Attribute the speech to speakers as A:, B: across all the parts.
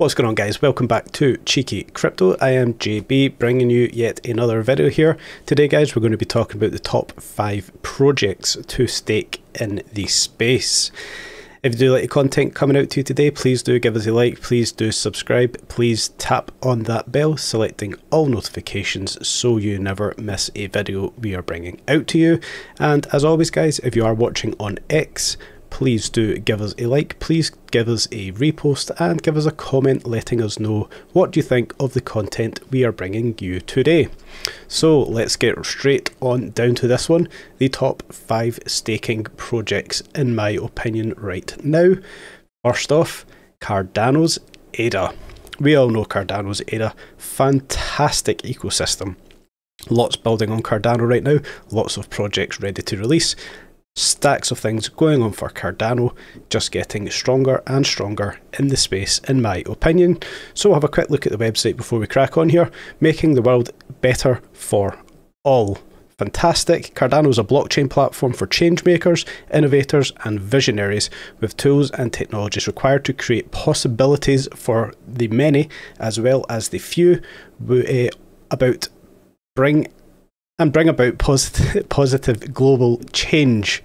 A: What's going on guys, welcome back to Cheeky Crypto. I am JB bringing you yet another video here. Today guys we're going to be talking about the top 5 projects to stake in the space. If you do like the content coming out to you today, please do give us a like, please do subscribe, please tap on that bell selecting all notifications so you never miss a video we are bringing out to you. And as always guys, if you are watching on X, please do give us a like, please give us a repost and give us a comment letting us know what you think of the content we are bringing you today. So let's get straight on down to this one, the top 5 staking projects in my opinion right now. First off, Cardano's ADA. We all know Cardano's ADA, fantastic ecosystem. Lots building on Cardano right now, lots of projects ready to release stacks of things going on for Cardano, just getting stronger and stronger in the space, in my opinion. So, we'll have a quick look at the website before we crack on here. Making the world better for all. Fantastic. Cardano is a blockchain platform for change makers, innovators, and visionaries with tools and technologies required to create possibilities for the many as well as the few uh, about bring and bring about positive, positive global change.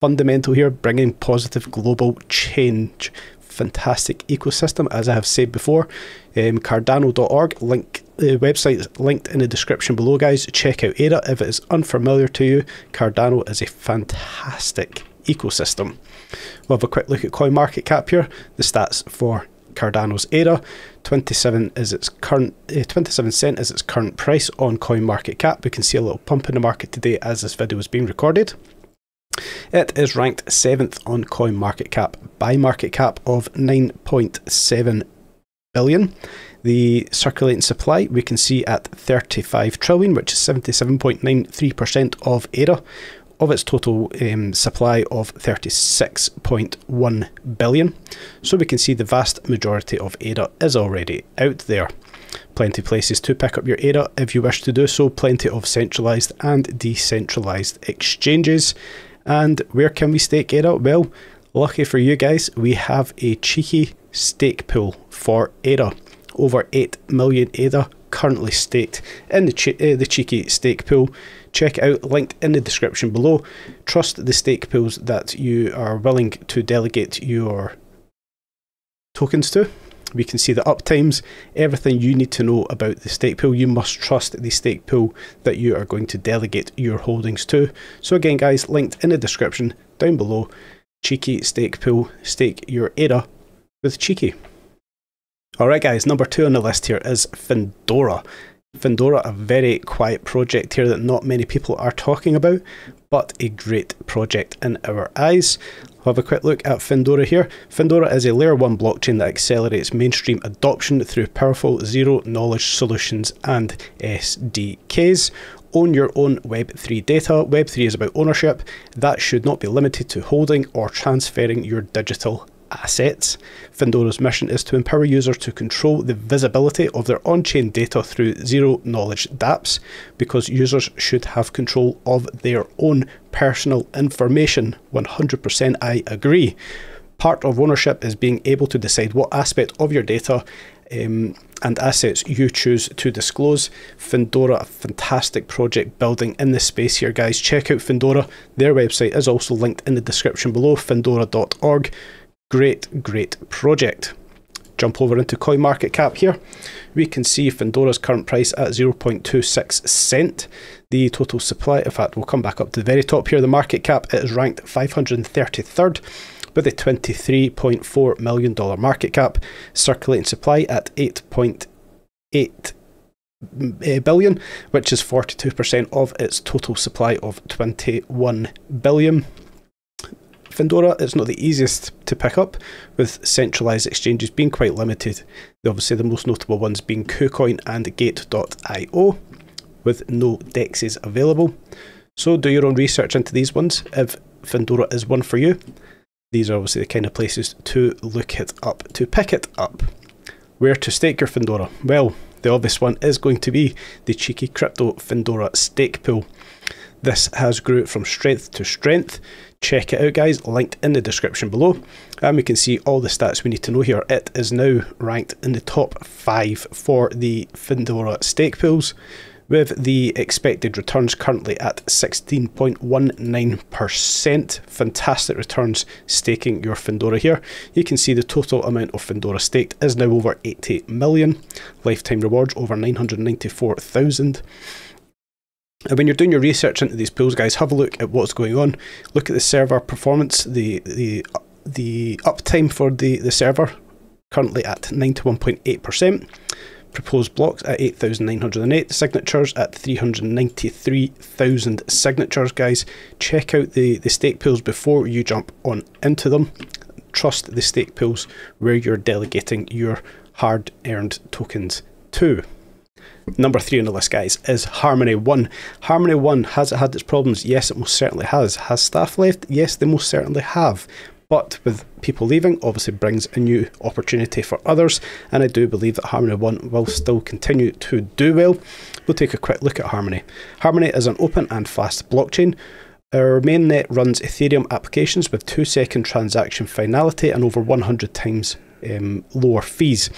A: Fundamental here, bringing positive global change. Fantastic ecosystem, as I have said before. Um, Cardano.org, link the website is linked in the description below, guys. Check out ADA if it is unfamiliar to you. Cardano is a fantastic ecosystem. We'll have a quick look at CoinMarketCap here. The stats for Cardano's ADA. 27 is its current uh, 27 cent is its current price on CoinMarketCap. We can see a little pump in the market today as this video is being recorded. It is ranked 7th on CoinMarketCap by market cap of 9.7 billion. The circulating supply we can see at 35 trillion, which is 77.93% of ADA, of its total um, supply of 36.1 billion. So we can see the vast majority of ADA is already out there. Plenty of places to pick up your ADA if you wish to do so, plenty of centralised and decentralised exchanges. And where can we stake ADA? Well, lucky for you guys, we have a cheeky stake pool for ADA. Over 8 million ADA currently staked in the, che uh, the cheeky stake pool. Check out, linked in the description below. Trust the stake pools that you are willing to delegate your tokens to. We can see the uptimes, everything you need to know about the stake pool. You must trust the stake pool that you are going to delegate your holdings to. So again guys, linked in the description down below. Cheeky stake pool, stake your ADA with Cheeky. Alright guys, number two on the list here is Findora. Findora, a very quiet project here that not many people are talking about, but a great project in our eyes. We'll have a quick look at Findora here. Findora is a layer 1 blockchain that accelerates mainstream adoption through powerful zero knowledge solutions and SDKs own your own Web3 data. Web3 is about ownership. That should not be limited to holding or transferring your digital assets. Findora's mission is to empower users to control the visibility of their on chain data through zero knowledge dApps because users should have control of their own personal information. 100% I agree. Part of ownership is being able to decide what aspect of your data um, and assets you choose to disclose. Findora, a fantastic project building in this space here, guys. Check out Findora. Their website is also linked in the description below, findora.org. Great, great project. Jump over into CoinMarketCap here. We can see Findora's current price at 0.26 cent. The total supply, in fact, we'll come back up to the very top here. The market cap is ranked 533rd with a $23.4 million market cap. Circulating supply at 8.8 eh, which is 42% of its total supply of 21 billion. Findora is not the easiest to pick up, with centralised exchanges being quite limited. Obviously, the most notable ones being KuCoin and Gate.io, with no dexes available. So do your own research into these ones if Findora is one for you. These are obviously the kind of places to look it up, to pick it up. Where to stake your Findora? Well, the obvious one is going to be the cheeky crypto Findora stake pool. This has grew from strength to strength. Check it out, guys. Linked in the description below. Um, and we can see all the stats we need to know here. It is now ranked in the top five for the Findora stake pools with the expected returns currently at 16.19%. Fantastic returns staking your Findora here. You can see the total amount of Findora staked is now over 80 million. Lifetime rewards over 994,000. And when you're doing your research into these pools, guys, have a look at what's going on. Look at the server performance, the the the uptime for the, the server currently at 91.8% proposed blocks at 8,908, signatures at 393,000 signatures, guys. Check out the, the stake pools before you jump on into them. Trust the stake pools where you're delegating your hard earned tokens to. Number three on the list, guys, is Harmony One. Harmony One has it had its problems? Yes, it most certainly has. Has staff left? Yes, they most certainly have. But with people leaving, obviously brings a new opportunity for others, and I do believe that Harmony One will still continue to do well. We'll take a quick look at Harmony. Harmony is an open and fast blockchain. Our mainnet runs Ethereum applications with 2 second transaction finality and over 100 times um, lower fees.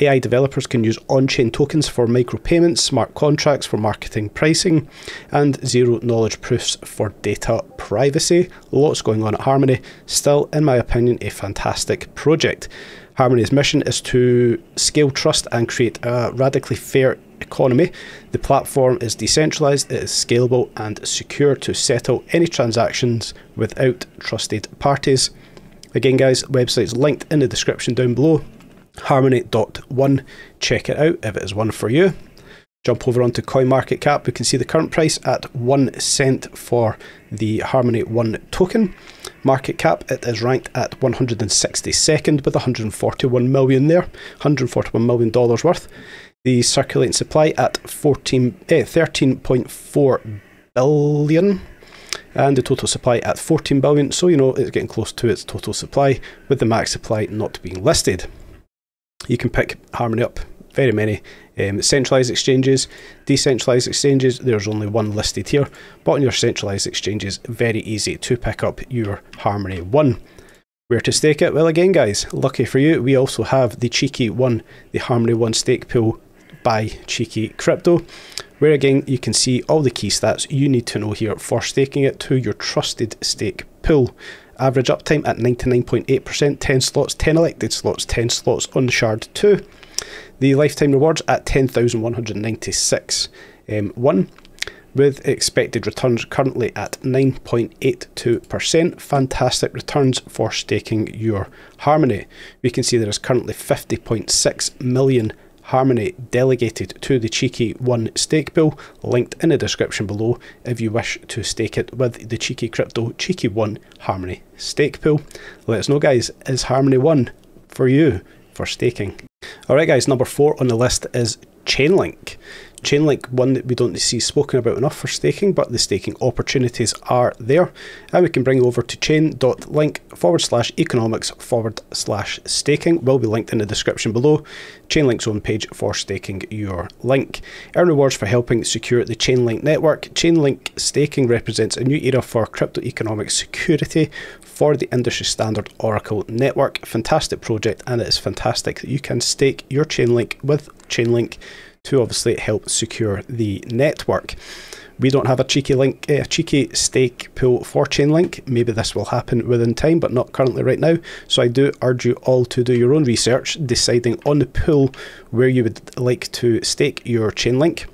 A: AI developers can use on chain tokens for micropayments, smart contracts for marketing pricing, and zero knowledge proofs for data privacy. Lots going on at Harmony. Still, in my opinion, a fantastic project. Harmony's mission is to scale trust and create a radically fair economy. The platform is decentralized, it is scalable and secure to settle any transactions without trusted parties. Again, guys, website's linked in the description down below. Harmony.one. Check it out if it is one for you. Jump over onto CoinMarketCap. We can see the current price at one cent for the Harmony One token. Market cap it is ranked at 162nd with 141 million there, 141 million dollars worth. The circulating supply at 14, eh, 13.4 billion and the total supply at 14 billion. So, you know, it's getting close to its total supply with the max supply not being listed. You can pick Harmony up very many um, centralized exchanges, decentralized exchanges. There's only one listed here, but on your centralized exchanges, very easy to pick up your Harmony one. Where to stake it? Well, again, guys, lucky for you, we also have the cheeky one, the Harmony one stake pool by Cheeky Crypto where again you can see all the key stats you need to know here for staking it to your trusted stake pool. Average uptime at 99.8%, 10 slots, 10 elected slots, 10 slots on shard 2. The lifetime rewards at 10,196. Um, 1 with expected returns currently at 9.82%. Fantastic returns for staking your Harmony. We can see there is currently 50.6 million Harmony delegated to the Cheeky One stake pool, linked in the description below if you wish to stake it with the Cheeky Crypto Cheeky One Harmony stake pool. Let us know, guys, is Harmony One for you for staking? Alright, guys, number four on the list is Chainlink. Chainlink, one that we don't see spoken about enough for staking, but the staking opportunities are there. And we can bring over to chain.link forward slash economics forward slash staking. Will be linked in the description below. Chainlink's own page for staking your link. Earn rewards for helping secure the Chainlink network. Chainlink staking represents a new era for crypto economic security for the industry standard Oracle network. Fantastic project, and it is fantastic that you can stake your Chainlink with Chainlink to obviously help secure the network. We don't have a cheeky link, a cheeky stake pool for Chainlink. Maybe this will happen within time, but not currently right now. So I do urge you all to do your own research, deciding on the pool where you would like to stake your Chainlink.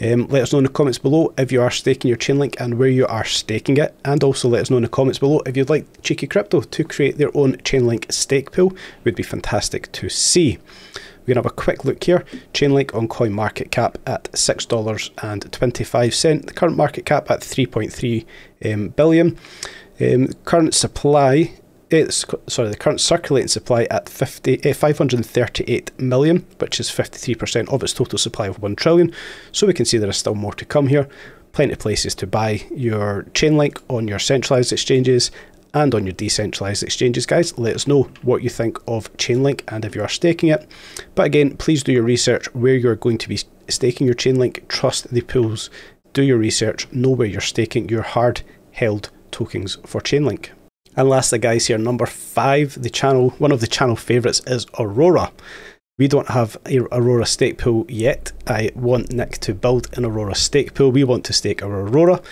A: Um, let us know in the comments below if you are staking your Chainlink and where you are staking it. And also let us know in the comments below if you'd like Cheeky Crypto to create their own Chainlink stake pool. It would be fantastic to see. We can have a quick look here. Chainlink on CoinMarketCap at $6.25. The current market cap at 3.3 um, billion. Um, current supply it's sorry, the current circulating supply at 50, uh, 538 million, which is 53% of its total supply of 1 trillion. So we can see there is still more to come here. Plenty of places to buy your Chainlink on your centralized exchanges and on your decentralized exchanges, guys. Let us know what you think of Chainlink and if you are staking it. But again, please do your research where you're going to be staking your Chainlink. Trust the pools do your research, know where you're staking your hard held tokens for Chainlink. And lastly, guys, here number five, the channel, one of the channel favorites is Aurora. We don't have a Aurora stake pool yet. I want Nick to build an Aurora stake pool. We want to stake our Aurora.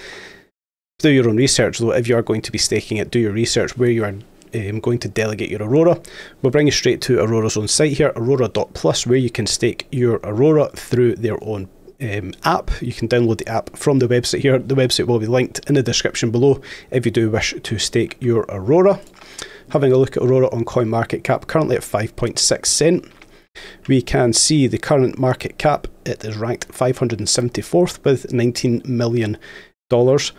A: Do your own research though. If you are going to be staking it, do your research where you are um, going to delegate your Aurora. We'll bring you straight to Aurora's own site here, aurora.plus, where you can stake your Aurora through their own um, app. You can download the app from the website here. The website will be linked in the description below if you do wish to stake your Aurora. Having a look at Aurora on CoinMarketCap, currently at 5.6 cent. We can see the current market cap. It is ranked 574th with 19 million dollars.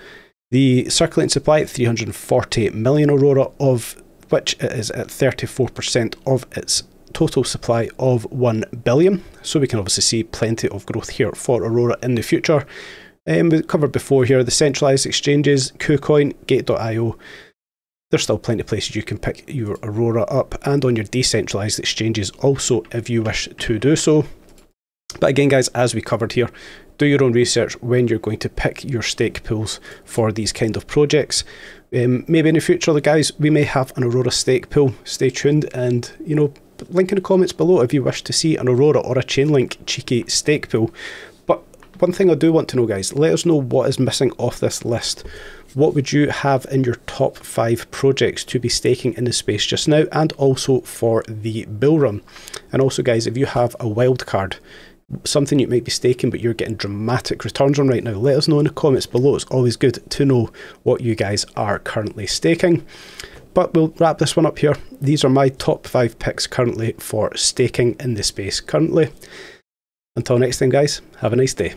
A: The circulating supply 340 million Aurora, of which it is at 34% of its total supply of 1 billion. So we can obviously see plenty of growth here for Aurora in the future. Um, we covered before here the centralized exchanges, KuCoin, Gate.io. There's still plenty of places you can pick your Aurora up and on your decentralized exchanges also if you wish to do so. But again, guys, as we covered here, do your own research when you're going to pick your stake pools for these kind of projects. Um, maybe in the future, the guys, we may have an Aurora stake pool. Stay tuned and, you know, link in the comments below if you wish to see an Aurora or a Chainlink cheeky stake pool. But one thing I do want to know, guys, let us know what is missing off this list. What would you have in your top five projects to be staking in the space just now and also for the bull run? And also, guys, if you have a wild card, something you might be staking but you're getting dramatic returns on right now, let us know in the comments below. It's always good to know what you guys are currently staking. But we'll wrap this one up here. These are my top five picks currently for staking in the space currently. Until next time, guys, have a nice day.